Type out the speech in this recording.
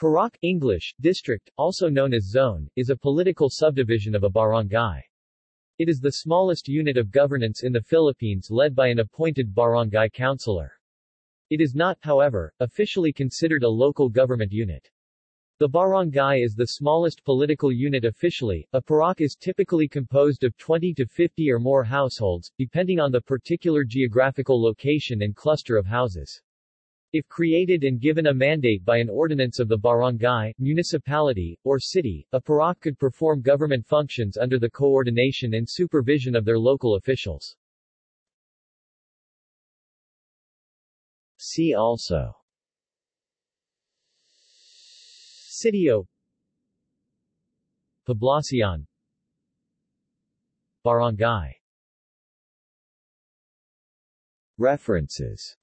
Purok English, district, also known as zone, is a political subdivision of a barangay. It is the smallest unit of governance in the Philippines led by an appointed barangay councilor. It is not, however, officially considered a local government unit. The barangay is the smallest political unit officially. A purok is typically composed of 20 to 50 or more households, depending on the particular geographical location and cluster of houses. If created and given a mandate by an ordinance of the barangay, municipality, or city, a purok could perform government functions under the coordination and supervision of their local officials. See also Sitio Poblacion Barangay References